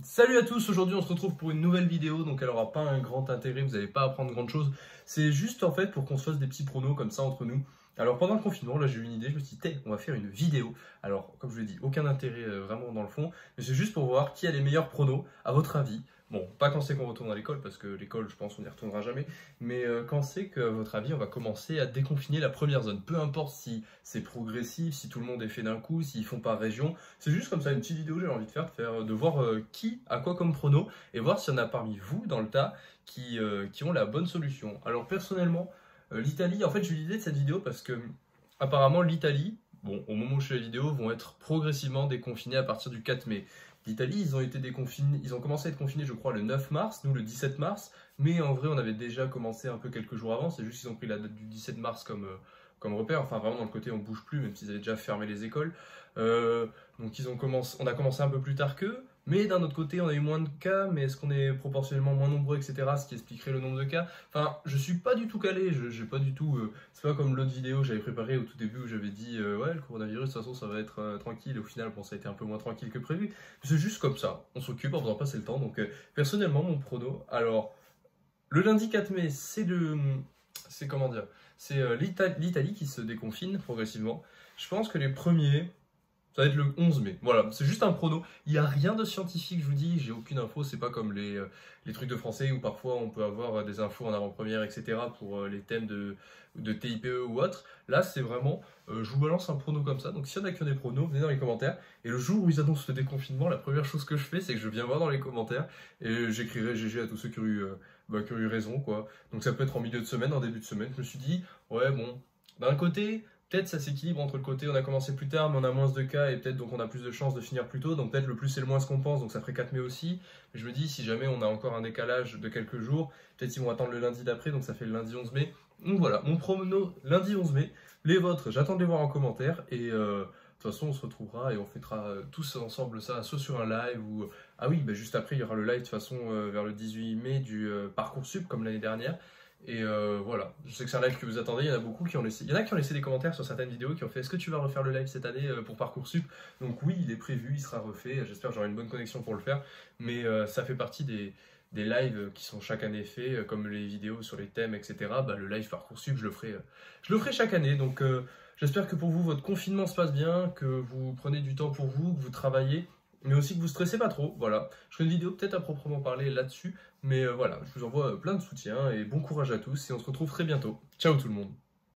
Salut à tous, aujourd'hui on se retrouve pour une nouvelle vidéo, donc elle aura pas un grand intérêt, vous n'allez pas apprendre grand chose, c'est juste en fait pour qu'on se fasse des petits pronos comme ça entre nous. Alors pendant le confinement, là j'ai eu une idée, je me suis dit, on va faire une vidéo. Alors comme je l'ai dit, aucun intérêt euh, vraiment dans le fond, mais c'est juste pour voir qui a les meilleurs pronos, à votre avis, Bon, pas quand c'est qu'on retourne à l'école, parce que l'école, je pense, on n'y retournera jamais, mais euh, quand c'est qu'à votre avis, on va commencer à déconfiner la première zone? Peu importe si c'est progressif, si tout le monde est fait d'un coup, s'ils font par région. C'est juste comme ça, une petite vidéo j'ai envie de faire, de, faire, de voir euh, qui a quoi comme prono, et voir s'il y en a parmi vous, dans le tas, qui, euh, qui ont la bonne solution. Alors personnellement, l'Italie, en fait, j'ai eu l'idée de cette vidéo parce que, apparemment, l'Italie, bon, au moment où je fais la vidéo, vont être progressivement déconfinés à partir du 4 mai. L'Italie, ils ont été déconfinés, ils ont commencé à être confinés, je crois, le 9 mars, nous le 17 mars, mais en vrai, on avait déjà commencé un peu quelques jours avant, c'est juste qu'ils ont pris la date du 17 mars comme, euh, comme repère, enfin vraiment dans le côté on bouge plus, même s'ils avaient déjà fermé les écoles. Euh, donc ils ont commencé, on a commencé un peu plus tard qu'eux, mais d'un autre côté, on a eu moins de cas, mais est-ce qu'on est proportionnellement moins nombreux, etc. Ce qui expliquerait le nombre de cas? Enfin, je suis pas du tout calé, je j'ai pas du tout. Euh, c'est pas comme l'autre vidéo que j'avais préparée au tout début où j'avais dit euh, ouais, le coronavirus, de toute façon, ça va être euh, tranquille. Au final, bon, ça a été un peu moins tranquille que prévu. C'est juste comme ça. On s'occupe en faisant passer le temps. Donc, personnellement, mon prono. Alors, le lundi 4 mai, c'est le. C'est comment dire? C'est l'Italie qui se déconfine progressivement. Je pense que les premiers ça va être le 11 mai. Voilà, c'est juste un prono. Il n'y a rien de scientifique, je vous dis. J'ai aucune info. C'est pas comme les, euh, trucs de français où parfois on peut avoir euh, des infos en avant-première, etc. pour euh, les thèmes de, de TIPE ou autre. Là, c'est vraiment, je vous balance un prono comme ça. Donc, s'il y en a qui ont des pronos, venez dans les commentaires. Et le jour où ils annoncent le déconfinement, la première chose que je fais, c'est que je viens voir dans les commentaires et j'écrirai GG à tous ceux qui ont eu, bah, qui ont eu raison, quoi. Donc, ça peut être en milieu de semaine, en début de semaine. Je me suis dit, ouais, bon, d'un côté, peut-être ça s'équilibre entre le côté on a commencé plus tard mais on a moins de cas et peut-être donc on a plus de chances de finir plus tôt. Donc peut-être le plus c'est le moins ce qu'on pense donc ça ferait 4 mai aussi. Mais je me dis si jamais on a encore un décalage de quelques jours peut-être ils vont attendre le lundi d'après donc ça fait le lundi 11 mai. Donc voilà mon prono lundi 11 mai les vôtres. J'attends de les voir en commentaire et euh, de toute façon, on se retrouvera et on fêtera euh, tous ensemble ça, soit sur un live ou... Ah oui, bah juste après, il y aura le live de toute façon euh, vers le 18 mai du parcours Parcoursup, comme l'année dernière. Et euh, voilà, je sais que c'est un live que vous attendez, il y en a beaucoup qui ont laissé, il y en a qui ont laissé des commentaires sur certaines vidéos qui ont fait est-ce que tu vas refaire le live cette année euh, pour Parcoursup? Donc oui, il est prévu, il sera refait, j'espère que j'aurai une bonne connexion pour le faire, mais euh, ça fait partie des, des lives qui sont chaque année faits, comme les vidéos sur les thèmes, etc. Bah, le live Parcoursup, je le ferai, je le ferai chaque année, donc j'espère que pour vous, votre confinement se passe bien, que vous prenez du temps pour vous, que vous travaillez, mais aussi que vous stressez pas trop. Voilà, je ferai une vidéo peut-être à proprement parler là-dessus, mais euh, voilà, je vous envoie plein de soutien et bon courage à tous et on se retrouve très bientôt. Ciao tout le monde